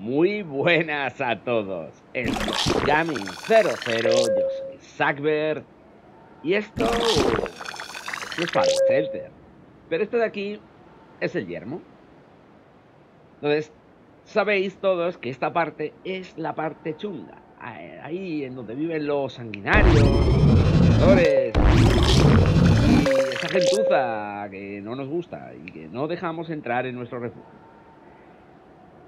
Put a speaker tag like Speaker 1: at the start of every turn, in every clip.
Speaker 1: Muy buenas a todos. Esto es Gaming 00. Yo soy Sackbert. Y esto es para Shelter. Pero esto de aquí es el yermo. Entonces, sabéis todos que esta parte es la parte chunga. Ahí en donde viven los sanguinarios, los y esa gentuza que no nos gusta y que no dejamos entrar en nuestro refugio.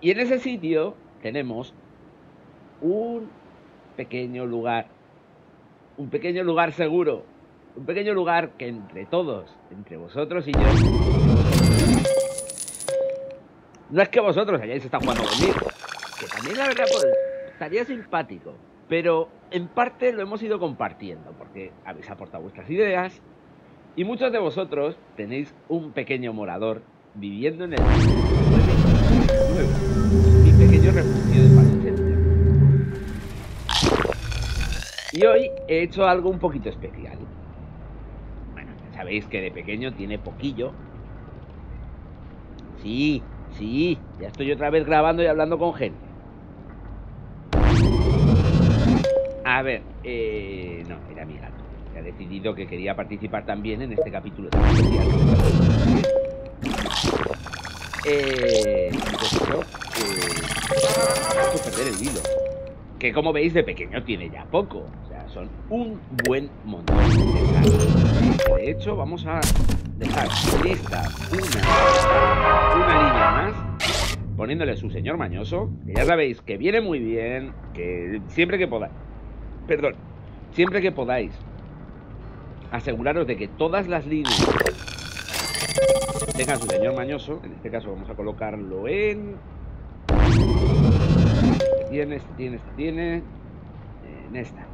Speaker 1: Y en ese sitio tenemos un pequeño lugar, un pequeño lugar seguro, un pequeño lugar que entre todos, entre vosotros y yo, no es que vosotros hayáis estado jugando conmigo, que también la verdad pues, estaría simpático, pero en parte lo hemos ido compartiendo, porque habéis aportado vuestras ideas y muchos de vosotros tenéis un pequeño morador viviendo en el mi pequeño refugio de Palencia. Y hoy he hecho algo un poquito especial. Bueno, ya sabéis que de pequeño tiene poquillo. Sí, sí, ya estoy otra vez grabando y hablando con gente. A ver, eh, no, era mi gato. Que ha decidido que quería participar también en este capítulo especial. Eh, pues eh, perder el hilo. Que como veis de pequeño tiene ya poco. O sea, son un buen montón de De hecho, vamos a dejar lista una, una línea más. Poniéndole su señor mañoso. Que ya sabéis que viene muy bien. Que siempre que podáis. Perdón. Siempre que podáis. Aseguraros de que todas las líneas tenga su señor mañoso. En este caso vamos a colocarlo en... Este tiene, este tiene, este tiene. En esta.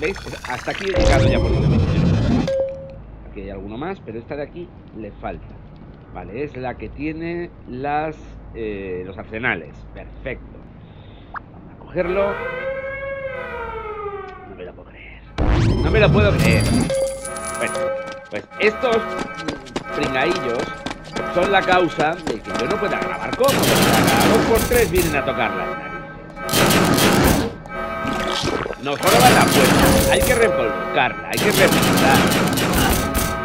Speaker 1: ¿Veis? Hasta aquí he llegado ya poniendo mi señor. Aquí hay alguno más, pero esta de aquí le falta. Vale, es la que tiene las eh, los arsenales. Perfecto. Vamos a cogerlo. No me lo puedo creer. No me lo puedo creer. Bueno, pues estos pringaillos son la causa de que yo no pueda grabar. Cada dos por tres vienen a tocar las narices. Nos roban la puerta, hay que revolcarla, hay que repintar.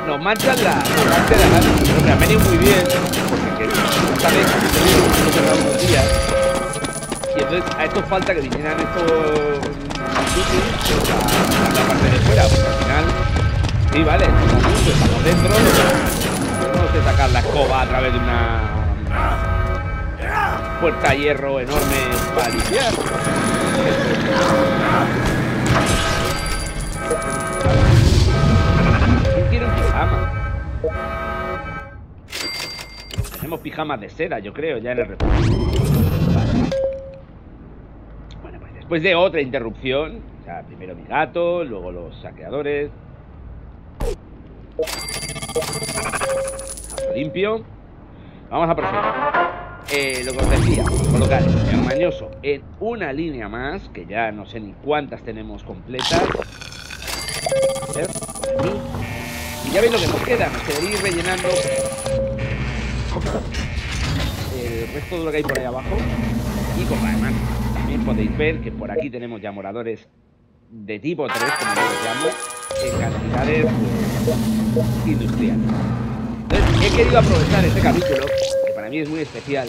Speaker 1: Nos manchan la, la parte de adelante, que me ha muy bien, porque esta vez tenido unos días. Y entonces a esto falta que vinieran estos a la parte de fuera, porque al final, sí, vale, estamos dentro, no sé sacar la escoba a través de una puerta hierro enorme para limpiar. ¿Quién un pijama? Tenemos pijamas de seda, yo creo, ya en el. Bueno, pues después de otra interrupción, o sea, primero mi gato, luego los saqueadores. Limpio. Vamos a proseguir. Eh, lo que os decía, colocar el mañoso en una línea más, que ya no sé ni cuántas tenemos completas. Y ya veis lo que nos queda, nos quedaría ir rellenando el resto de lo que hay por ahí abajo. Y como además también podéis ver que por aquí tenemos ya moradores de tipo 3, como yo los llamo, en cantidades industriales. Entonces, he querido aprovechar este capítulo, que para mí es muy especial,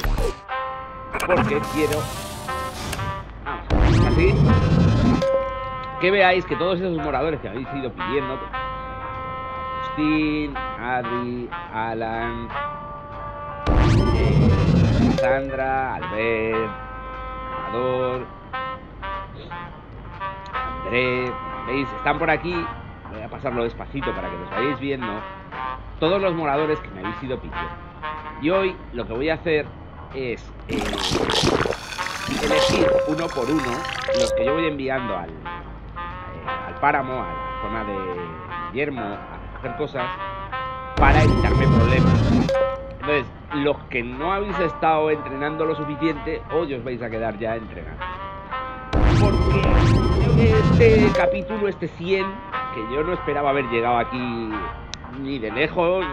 Speaker 1: porque quiero... Vamos, así, que veáis que todos esos moradores que habéis ido pidiendo, Agustín, Adri, Alan, eh, Sandra, Albert, Amador, Andrés, ¿veis? Están por aquí, voy a pasarlo despacito para que los vayáis viendo todos los moradores que me habéis ido pidiendo. Y hoy lo que voy a hacer es eh, elegir uno por uno los que yo voy enviando al, eh, al páramo, a la zona de yermo, a recoger cosas, para evitarme problemas. Entonces, los que no habéis estado entrenando lo suficiente, hoy os vais a quedar ya entrenando. Porque este capítulo, este 100, que yo no esperaba haber llegado aquí ni de lejos.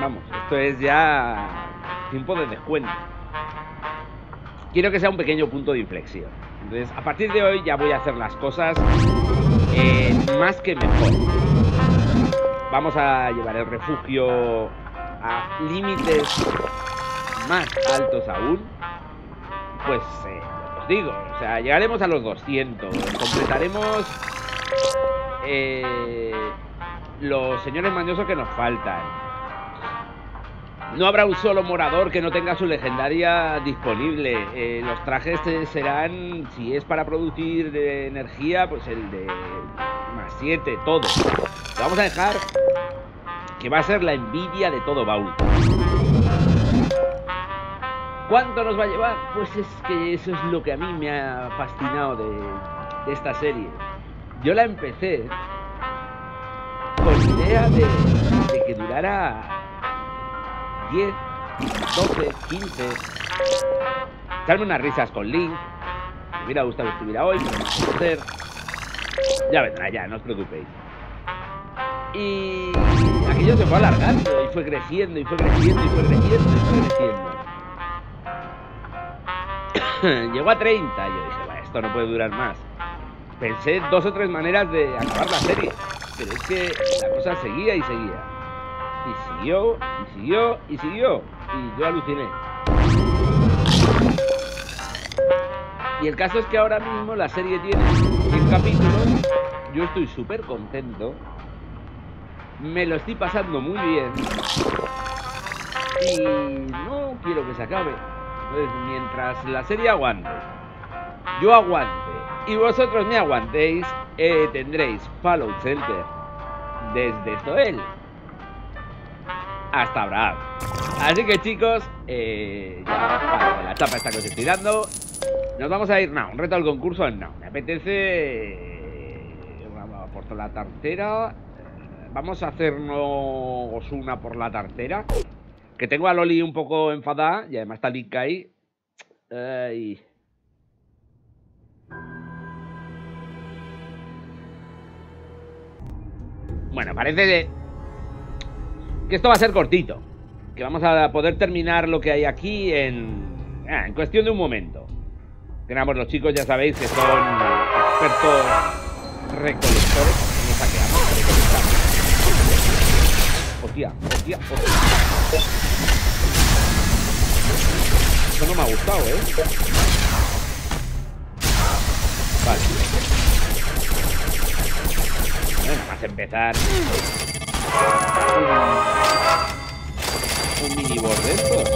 Speaker 1: Vamos, esto es ya tiempo de descuento. quiero que sea un pequeño punto de inflexión. Entonces, a partir de hoy ya voy a hacer las cosas eh, más que mejor. Vamos a llevar el refugio a límites más altos aún. Pues, eh, os digo, o sea, llegaremos a los 200. Completaremos eh, los señores mañosos que nos faltan. No habrá un solo morador que no tenga su legendaria disponible. Eh, los trajes serán, si es para producir energía, pues el de más 7, todo. Lo vamos a dejar que va a ser la envidia de todo baúl. ¿Cuánto nos va a llevar? Pues es que eso es lo que a mí me ha fascinado de, esta serie. Yo la empecé con idea de, de que durara 10, 12, 15. Echarme unas risas con Link. Me hubiera gustado que estuviera hoy, pero no hacer. Ya vendrá, ya, no os preocupéis. Y aquello se fue alargando y fue creciendo y fue creciendo y fue creciendo y fue creciendo. Llegó a 30 y yo dije, bueno, esto no puede durar más. Pensé dos o tres maneras de acabar la serie, pero es que la cosa seguía y seguía. Y siguió, y siguió, y siguió. Y yo aluciné. Y el caso es que ahora mismo la serie tiene 100 capítulos. Yo estoy súper contento. Me lo estoy pasando muy bien. Y no quiero que se acabe. Entonces, mientras la serie aguante, yo aguante y vosotros me aguantéis, eh, tendréis Fallout Center desde Zoel hasta Abraham. Así que chicos, eh, la chapa está que. Nos vamos a ir, no, un reto al concurso, no. Me apetece eh, por la tartera. Vamos a hacernos una por la tartera. Que tengo a Loli un poco enfadada y además está Link ahí. Bueno, parece que esto va a ser cortito. Que vamos a poder terminar lo que hay aquí en, ah, en cuestión de un momento. Tenemos los chicos, ya sabéis que son expertos recolectores. No saqueamos, recolectamos. Hostia, hostia, hostia. Esto no me ha gustado, ¿eh? Empezar un, mini de estos.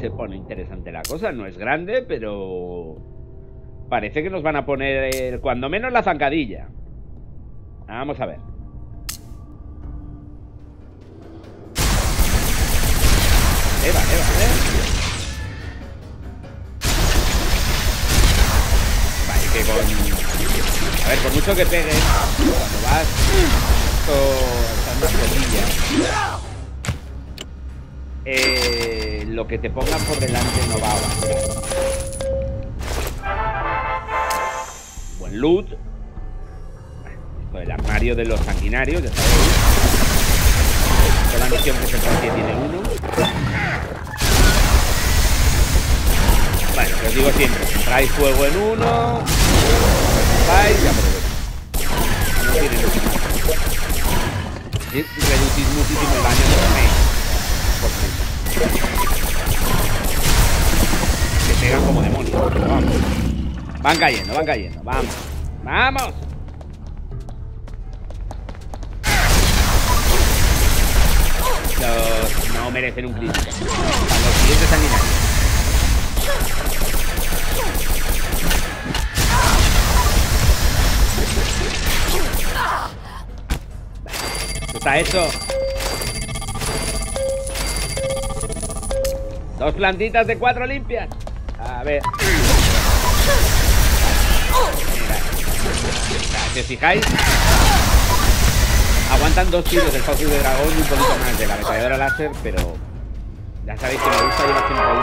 Speaker 1: Se pone interesante la cosa, no es grande, pero parece que nos van a poner cuando menos la zancadilla. Vamos a ver. Eh, vale, a ver, por mucho que pegue, cuando vas con las rodillas, eh, lo que te pongan por delante no va a avanzar. Buen loot. Esto del armario de los sanguinarios, ya sabéis. Toda la misión que se que tiene uno. Bueno, os digo siempre, traéis fuego en uno, vais y aprovecháis. No tiene reducís muchísimo el daño de Que pegan como demonios. vamos. Van cayendo, van cayendo. Vamos. ¡Vamos! Los no merecen un crítico. Los siguientes sanguinarios. Está hecho. Dos plantitas de cuatro limpias. A ver. Si os fijáis, aguantan dos tiros del fósil de dragón y un poquito más de la ametralladora láser, pero ya sabéis que me gusta llevar siempre una.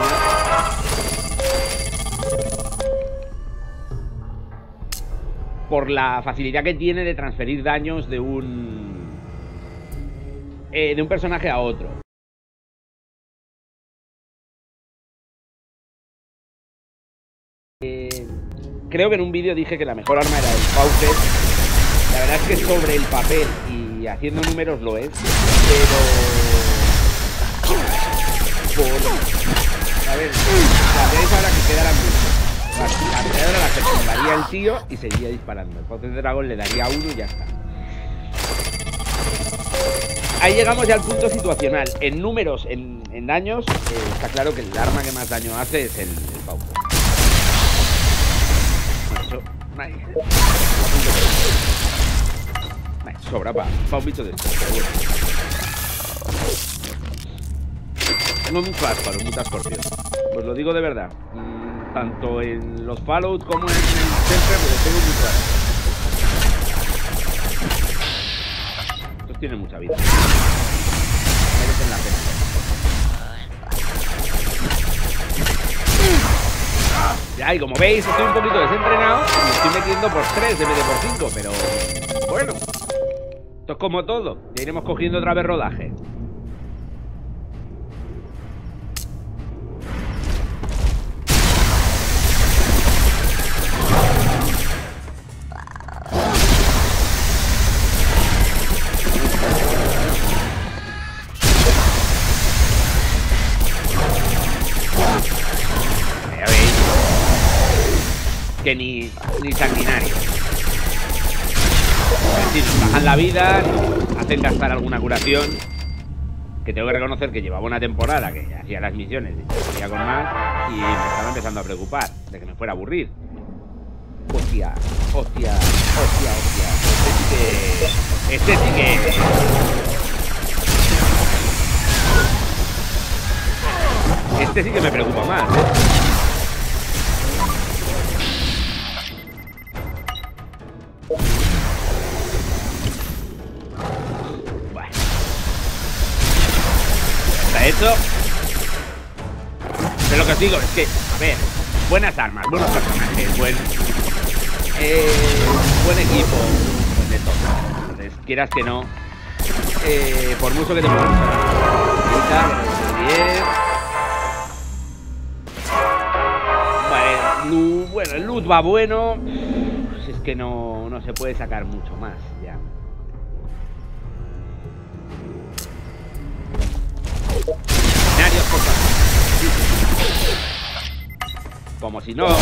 Speaker 1: Por la facilidad que tiene de transferir daños de un... Eh, de un personaje a otro. Eh, creo que en un vídeo dije que la mejor arma era el Faucet. La verdad es que sobre el papel y haciendo números lo es, pero... Por... A ver, la tenéis ahora que quedará la, la, la secundaría el tío y seguiría disparando. El Faucet dragón le daría uno y ya está. Ahí llegamos ya al punto situacional. En números, en, en daños, eh, está claro que el arma que más daño hace es el, el sobra para pa un bicho de esto, pero bueno. Tengo mucho asco, mucho escorpión. Pues lo digo de verdad. Mm, tanto en los Fallout como en el Centre, pues tengo mucho asco. Tienen mucha vida. Merecen la pena. Ya, y como veis, estoy un poquito desentrenado me estoy metiendo por 3 en vez de por 5, pero bueno. Esto es como todo, ya iremos cogiendo otra vez rodaje. Que ni, ni sanguinario. Es decir, bajan la vida, hacen gastar alguna curación. Que tengo que reconocer que llevaba una temporada que hacía las misiones y seguía con más y me estaba empezando a preocupar de que me fuera a aburrir. Hostia, hostia, hostia, hostia. Este sí que. Este sí que. Este sí que me preocupa más, ¿eh? Hecho. Pero lo que os digo es que, a ver, buenas armas, buenos personajes, buen, eh, buen equipo, pues de todo. Entonces, quieras que no, eh, por mucho que te 10. Vale, bueno, el loot va bueno. Si es que no, no se puede sacar mucho más ya. Como si no. Matar.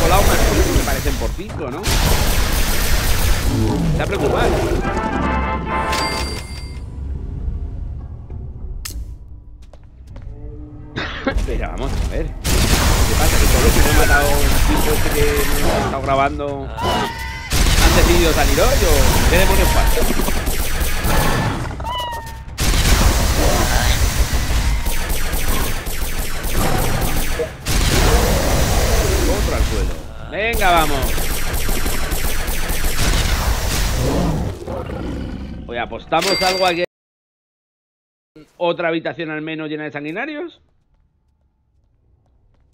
Speaker 1: Colado más cosas me parecen por 5, ¿no? Está preocupado. Pero vamos a ver. ¿Qué pasa? Que los que me he matado un tipo este que me ha estado grabando han decidido salir hoy o qué demonios pasa. Venga, vamos. Oye, ¿apostamos algo aquí? ¿Otra habitación al menos llena de sanguinarios?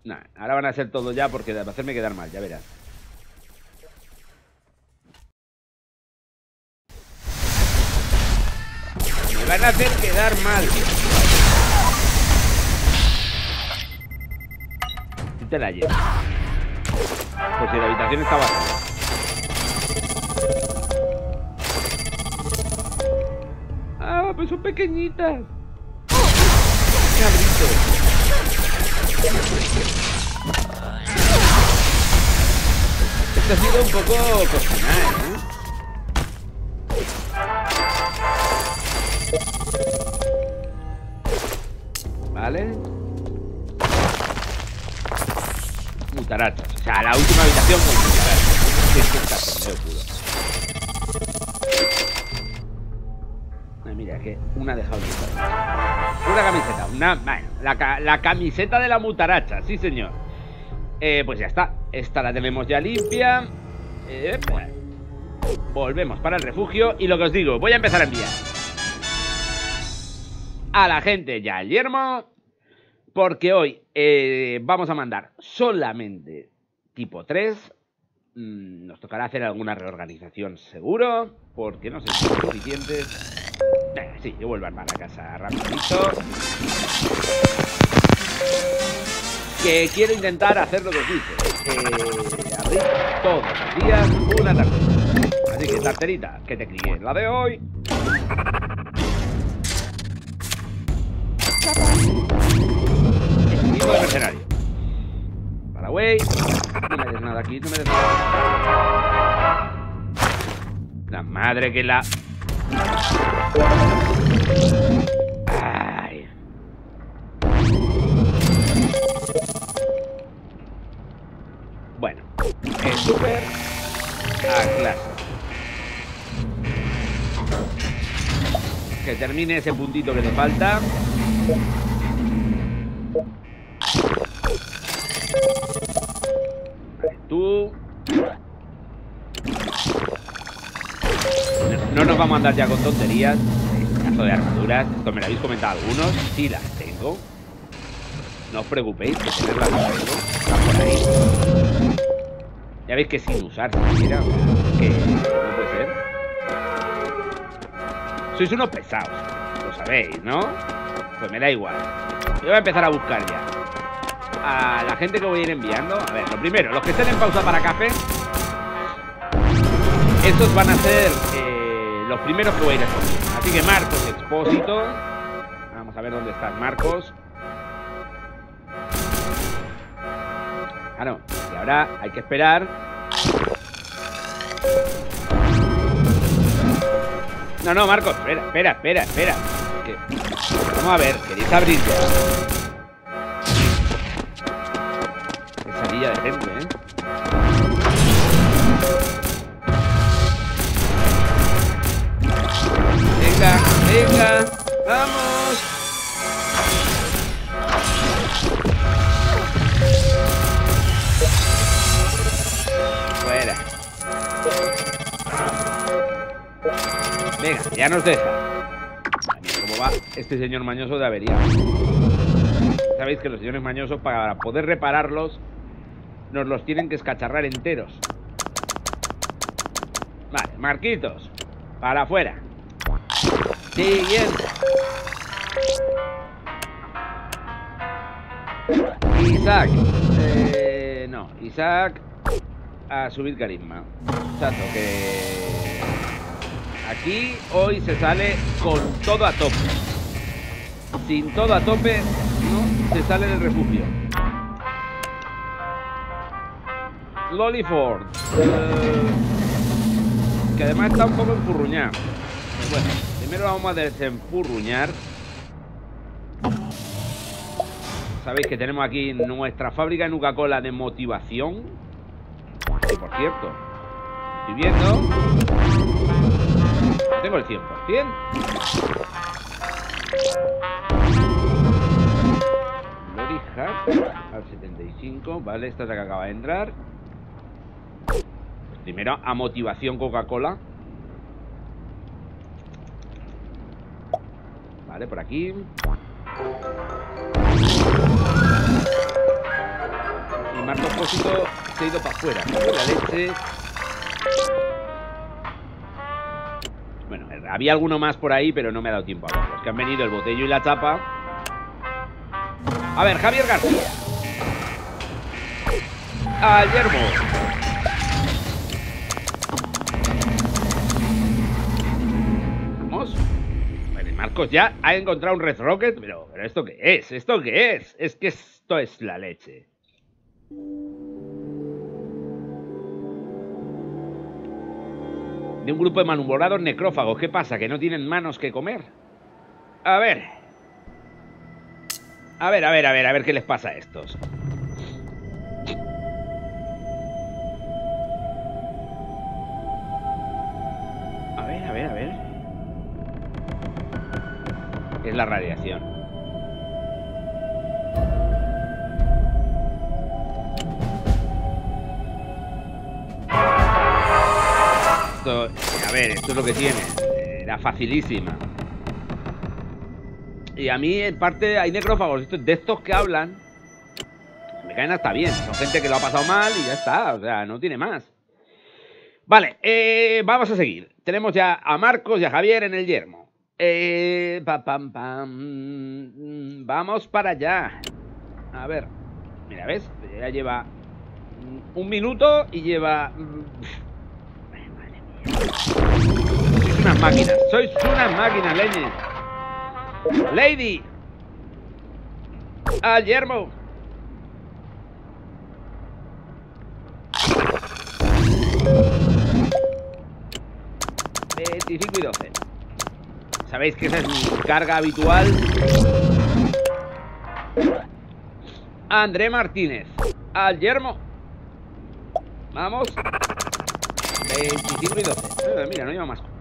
Speaker 1: Nah, ahora van a ser todos ya porque va a hacerme quedar mal, ya verás. Me van a hacer quedar mal. Te la llevo. Pues si la habitación está vacía. Ah, pues son pequeñitas. Cabrito. Esto ha sido un poco cocinar, ¿eh? Vale. Mutarachas. O sea, la última habitación con está pendejo, puro. Ay, mira, que una ha dejado el mutaracha. Una camiseta. Una, bueno, la, la camiseta de la mutaracha, sí señor. Eh, pues ya está. Esta la tenemos ya limpia. Eh, volvemos para el refugio. Y lo que os digo, voy a empezar a enviar a la gente ya al yermo. Porque hoy eh, vamos a mandar solamente tipo 3. Mm, nos tocará hacer alguna reorganización seguro. Porque no sé si son suficientes. Venga, sí, yo vuelvo a armar la casa rapidito. Que quiero intentar hacer lo que os dice. Eh, abrir todos los días una tarjeta. Así que tarterita, que te clique la de hoy. Equipo de mercenario. Para güey. No me des nada aquí, no me des nada. La madre que la... Ay. Bueno, el super a clase. Que termine ese puntito que le falta. No, no nos vamos a andar ya con tonterías. Caso de armaduras. Esto me lo habéis comentado algunos. Sí las tengo. No os preocupéis, que tenerlas las tengo. Ahí. Ya veis que sin usar siquiera. Que no puede ser. Sois unos pesados. Lo sabéis, ¿no? Pues me da igual. Yo voy a empezar a buscar ya. A la gente que voy a ir enviando. A ver, lo primero, los que estén en pausa para café. Estos van a ser eh, los primeros que voy a ir escogiendo. Así que Marcos Expósito. Vamos a ver dónde están Marcos. Ah. Y ahora hay que esperar. No, no, Marcos, espera, espera, espera, espera. Vamos a ver, queréis abrir ya. Pesadilla de gente, ¿eh? Ya nos deja. ¿Cómo va este señor mañoso de avería? Sabéis que los señores mañosos, para poder repararlos, nos los tienen que escacharrar enteros. Vale, Marquitos, para afuera. Siguiente. Isaac. Eh, no, Isaac a subir carisma. Chato, que aquí hoy se sale con todo a tope. Sin todo a tope, no se sale del refugio. Lollyford. eh, que además está un poco enfurruñado. Pues bueno, primero vamos a desenfurruñar. Sabéis que tenemos aquí nuestra fábrica de Nuca-Cola de motivación. Por cierto, estoy viendo. Tengo el 100%. Lori Hack al 75. Vale, esta es la que acaba de entrar. Primero a motivación Coca-Cola. Vale, por aquí. Y Marco Expósito se ha ido para afuera. La leche. Había alguno más por ahí, pero no me ha dado tiempo a verlos. Que han venido el botello y la chapa. A ver, Javier García. Al yermo. Vamos. Bueno, y Marcos ya ha encontrado un Red Rocket, pero, pero ¿esto qué es? ¿Esto qué es? Es que esto es la leche. De un grupo de malhumorados necrófagos. ¿Qué pasa? ¿Que no tienen manos que comer? A ver. A ver, a ver, a ver, a ver qué les pasa a estos. A ver, a ver, a ver. Es la radiación. Ver, esto es lo que tiene. Era facilísima. Y a mí, en parte, hay necrófagos de estos que hablan. Me caen hasta bien. Son gente que lo ha pasado mal y ya está. O sea, no tiene más. Vale, eh, vamos a seguir. Tenemos ya a Marcos y a Javier en el yermo. Eh, pa, pam, pam. Vamos para allá. A ver. Mira, ¿ves? Ya lleva un minuto y lleva... unas máquinas. Sois unas máquinas, leñes. Lady. Al yermo. 25 y 12. Sabéis que esa es mi carga habitual. André Martínez. Al yermo. Vamos. 25 y 12. Eh, mira, no lleva más.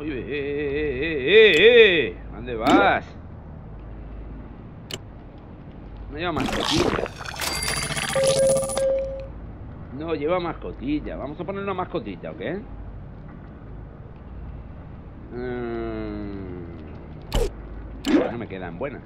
Speaker 1: Oye, eh, eh, eh, eh, eh. ¿Dónde vas? No lleva mascotilla. No lleva mascotilla. Vamos a poner una mascotilla, ¿ok? Mm. No me quedan buenas.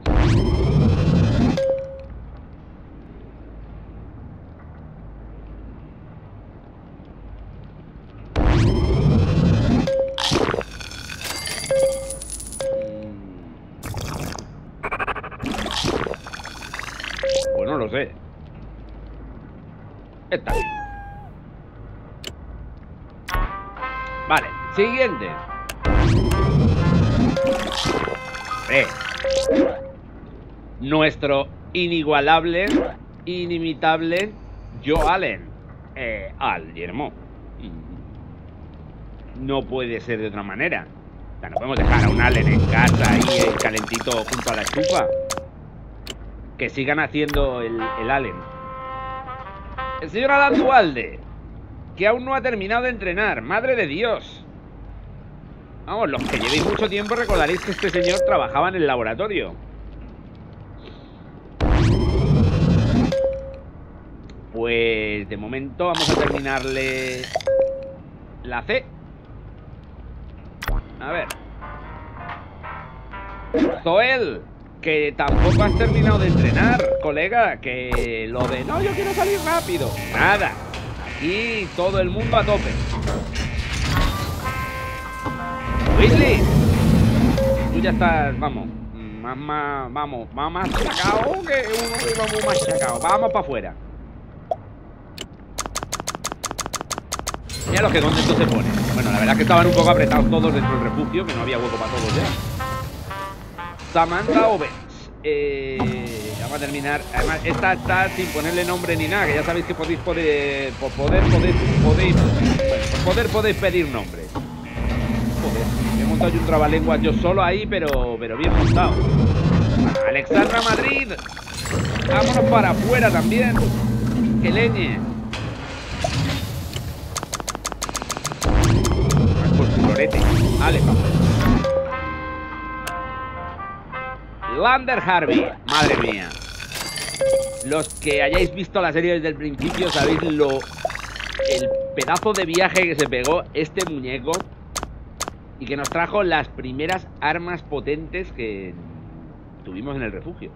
Speaker 1: No lo sé. Está bien. Vale, siguiente. Nuestro inigualable, inimitable Joe Allen. Eh, al yermo. No puede ser de otra manera. O sea, no podemos dejar a un Allen en casa ahí calentito junto a la estufa. Que sigan haciendo el, el Allen. El señor Alan Dualde, que aún no ha terminado de entrenar. Madre de Dios. Vamos, los que llevéis mucho tiempo recordaréis que este señor trabajaba en el laboratorio. Pues de momento vamos a terminarle la C. A ver. Zoel, que tampoco has terminado de entrenar, colega. Que lo de no, yo quiero salir rápido. Nada. Aquí todo el mundo a tope. Weasley, tú ya estás, vamos, más, más, vamos, más machacado que uno que machacado. Vamos para afuera. Mira los que contentos se pone. Bueno, la verdad es que estaban un poco apretados todos dentro del refugio, que no había hueco para todos ya. Samantha Owens. Eh, vamos a terminar. Además, esta está sin ponerle nombre ni nada, que ya sabéis que podéis poder, por poder, podéis, podéis, poder podéis pedir nombres. Joder, he montado yo un trabalenguas yo solo ahí, pero, pero bien montado. Alexandra Madrid. Vámonos para afuera también. Que leñe. Por su florete. Vale, vamos. Lander Harvey. Madre mía. Los que hayáis visto la serie desde el principio sabéis lo. El pedazo de viaje que se pegó este muñeco. Y que nos trajo las primeras armas potentes que tuvimos en el refugio.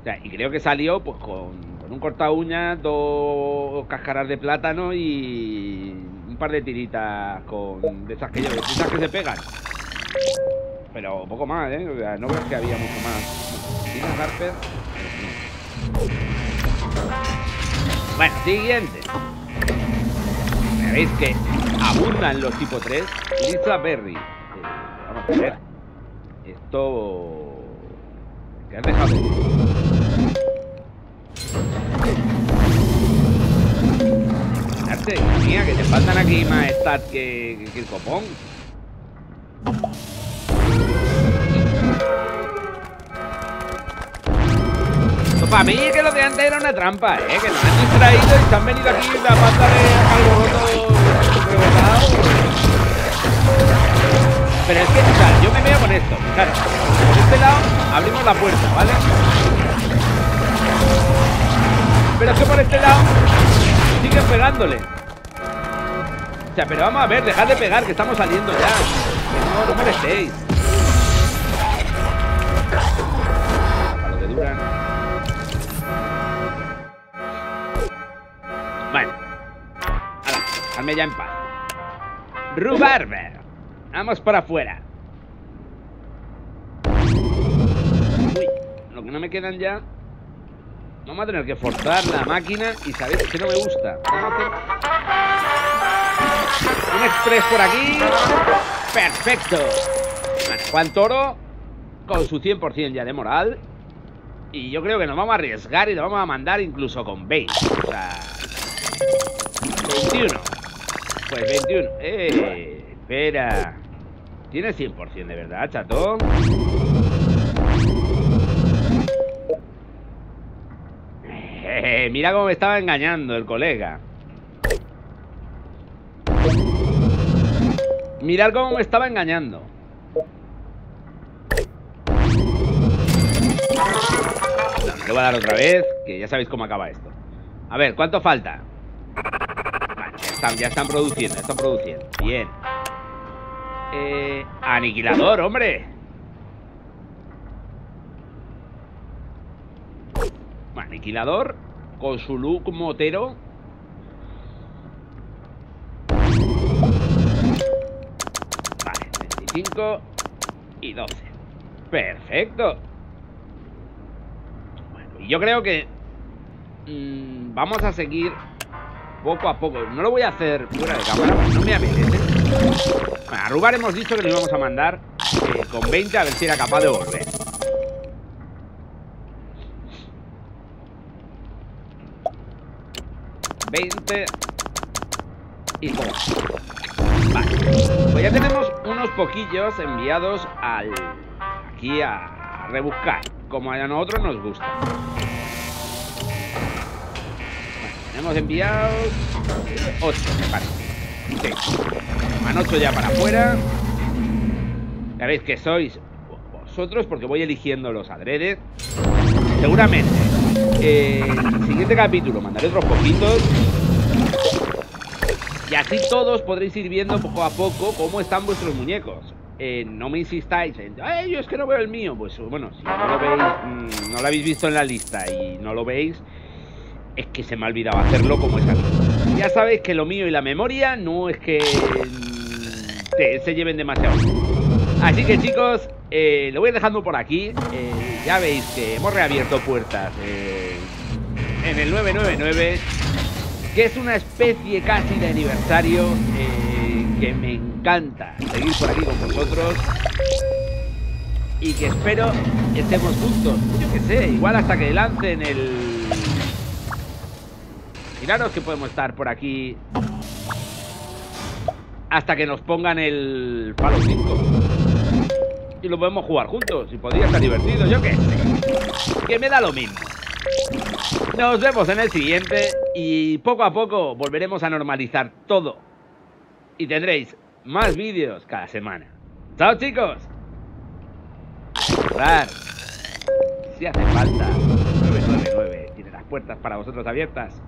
Speaker 1: O sea, y creo que salió pues con, un corta uñas, dos cascaras de plátano y un par de tiritas con de esas de esas que se pegan. Pero poco más, ¿eh? O sea, no creo que había mucho más. Tina Harper. Bueno, siguiente. Veréis que abundan los tipo 3. Lisa Berry. Vamos a ver. Esto. ¿Qué has dejado? Arte, mía, que te faltan aquí más stats que, que el copón. Para mí es que lo de antes era una trampa, ¿eh? Que nos han distraído y se han venido aquí la pata de alboroto rebotado. Pero es que, o sea, yo me veo con esto. Claro, por este lado abrimos la puerta, ¿vale? Pero es que por este lado siguen pegándole. O sea, pero vamos a ver, dejad de pegar, que estamos saliendo ya. No, no molestéis. Déjame ya en paz. Rubarber. Vamos para afuera. Uy, lo que no me quedan ya... Vamos a tener que forzar la máquina y sabéis que no me gusta. Un express por aquí. Perfecto. Bueno, Juan Toro con su 100% ya de moral. Y yo creo que nos vamos a arriesgar y lo vamos a mandar incluso con base. O sea, 21. Pues 21 Eh, espera. Tiene 100% de verdad, chato Eh, mira cómo me estaba engañando el colega. Mirad cómo me estaba engañando. Le voy a dar otra vez Que ya sabéis cómo acaba esto. A ver, ¿cuánto falta? Ya están, produciendo, están produciendo. Bien. Eh, aniquilador, hombre. Aniquilador con su look motero. Vale, 25 y 12. Perfecto. Bueno, y yo creo que mmm, vamos a seguir poco a poco. No lo voy a hacer fuera de cámara, no me apetece. Bueno, a Rubar hemos dicho que lo íbamos a mandar eh, con 20 a ver si era capaz de volver. ¿20? y como. Vale, pues ya tenemos unos poquillos enviados al aquí a rebuscar, como a nosotros nos gusta. Hemos enviado 8, me parece. Van 8 ya para afuera. Ya veis que sois vosotros porque voy eligiendo los adredes. Seguramente. Eh, el siguiente capítulo mandaré otros poquitos. Y así todos podréis ir viendo poco a poco cómo están vuestros muñecos. Eh, no me insistáis en, ay, yo es que no veo el mío. Pues bueno, si no lo veis, mm, no lo habéis visto en la lista y no lo veis, es que se me ha olvidado hacerlo como es aquí. Ya sabéis que lo mío y la memoria no es que se lleven demasiado. Así que chicos, eh, lo voy dejando por aquí. Eh, ya veis que hemos reabierto puertas eh, en el 999, que es una especie casi de aniversario que me encanta seguir por aquí con vosotros. Y que espero estemos juntos. Yo que sé, igual hasta que lancen el Miraros que podemos estar por aquí hasta que nos pongan el palo 5. Y lo podemos jugar juntos. Y podría estar divertido, yo qué. Que me da lo mismo. Nos vemos en el siguiente y poco a poco volveremos a normalizar todo. Y tendréis más vídeos cada semana. ¡Chao, chicos! si hace falta 999 tiene las puertas para vosotros abiertas.